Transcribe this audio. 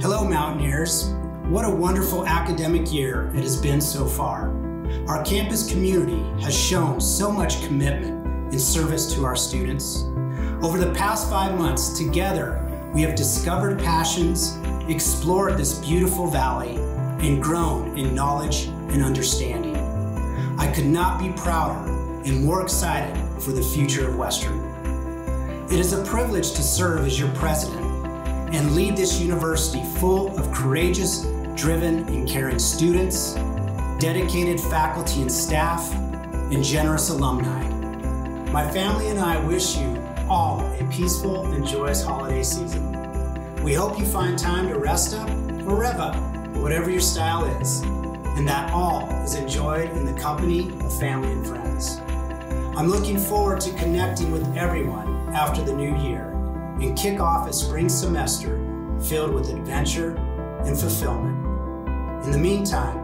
Hello, Mountaineers. What a wonderful academic year it has been so far. Our campus community has shown so much commitment in service to our students. Over the past five months, together, we have discovered passions, explored this beautiful valley, and grown in knowledge and understanding. I could not be prouder and more excited for the future of Western. It is a privilege to serve as your president and lead this university full of courageous, driven, and caring students, dedicated faculty and staff, and generous alumni. My family and I wish you all a peaceful and joyous holiday season. We hope you find time to rest up or rev up, whatever your style is, and that all is enjoyed in the company of family and friends. I'm looking forward to connecting with everyone after the new year and kick off a spring semester filled with adventure and fulfillment. In the meantime,